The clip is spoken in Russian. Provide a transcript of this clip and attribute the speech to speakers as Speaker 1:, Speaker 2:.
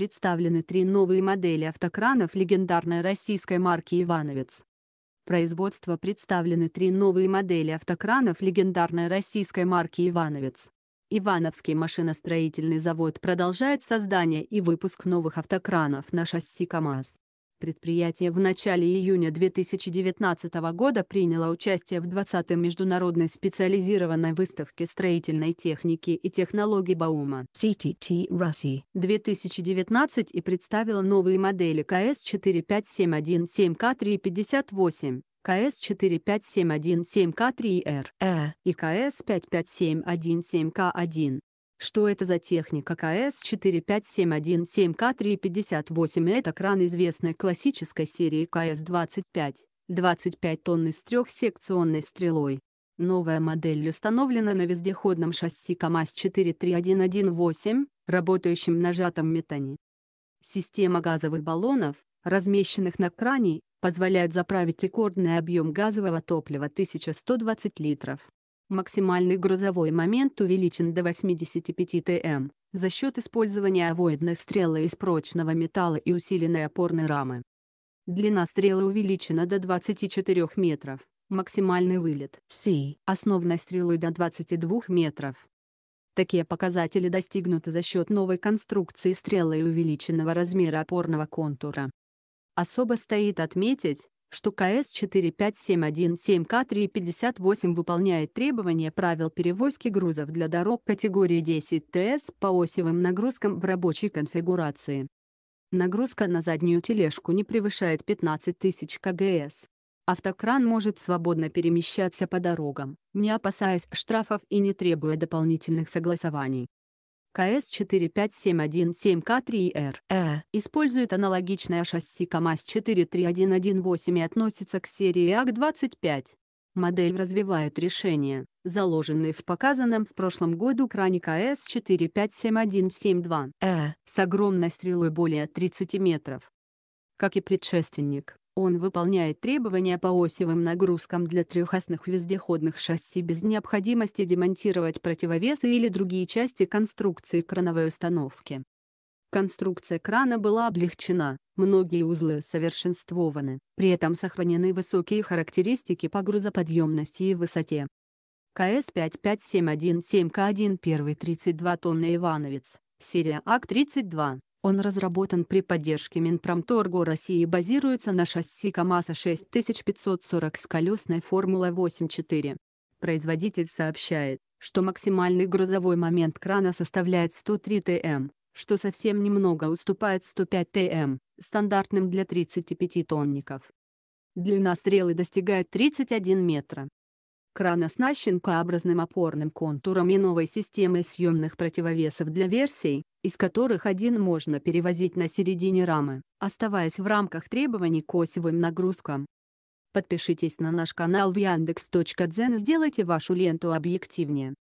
Speaker 1: представлены три новые модели автокранов легендарной российской марки «Ивановец». Производство представлены три новые модели автокранов легендарной российской марки «Ивановец». Ивановский машиностроительный завод продолжает создание и выпуск новых автокранов на шасси КАМАЗ. Предприятие в начале июня 2019 года приняло участие в 20-й международной специализированной выставке строительной техники и технологий Баума.
Speaker 2: CTT Russi
Speaker 1: 2019 и представило новые модели КС-45717К358, КС-45717К3R
Speaker 2: Air
Speaker 1: и КС-55717К1. Что это за техника КС-45717К358? Это кран известной классической серии КС-25, 25 тонн с трехсекционной стрелой. Новая модель установлена на вездеходном шасси КАМАЗ-43118, работающем на сжатом метане. Система газовых баллонов, размещенных на кране, позволяет заправить рекордный объем газового топлива 1120 литров. Максимальный грузовой момент увеличен до 85 тм за счет использования овоидной стрелы из прочного металла и усиленной опорной рамы. Длина стрелы увеличена до 24 метров, максимальный вылет
Speaker 2: C
Speaker 1: основной стрелой до 22 метров. Такие показатели достигнуты за счет новой конструкции стрелы и увеличенного размера опорного контура. Особо стоит отметить, что КС-45717К358 выполняет требования правил перевозки грузов для дорог категории 10 ТС по осевым нагрузкам в рабочей конфигурации. Нагрузка на заднюю тележку не превышает 15 тысяч кгс. Автокран может свободно перемещаться по дорогам, не опасаясь штрафов и не требуя дополнительных согласований. КС-45717К3R
Speaker 2: Air
Speaker 1: использует аналогичное шасси КАМАЗ-43118 и относится к серии АК-25. Модель развивает решения, заложенные в показанном в прошлом году кране КС-4571772,
Speaker 2: Air
Speaker 1: с огромной стрелой более 30 метров. Как и предшественник, он выполняет требования по осевым нагрузкам для трехосных вездеходных шасси без необходимости демонтировать противовесы или другие части конструкции крановой установки. Конструкция крана была облегчена, многие узлы усовершенствованы, при этом сохранены высокие характеристики по грузоподъемности и высоте. КС-5571-7К1 первый 32 тонны Ивановец, серия АК-32. Он разработан при поддержке Минпромторгу России и базируется на шасси КАМАЗа 6540 с колесной формулой 8.4. Производитель сообщает, что максимальный грузовой момент крана составляет 103 тм, что совсем немного уступает 105 тм, стандартным для 35 тонников. Длина стрелы достигает 31 метра. Кран оснащен К-образным опорным контуром и новой системой съемных противовесов для версий, из которых один можно перевозить на середине рамы, оставаясь в рамках требований к осевым нагрузкам. Подпишитесь на наш канал в Яндекс.Дзен и сделайте вашу ленту объективнее.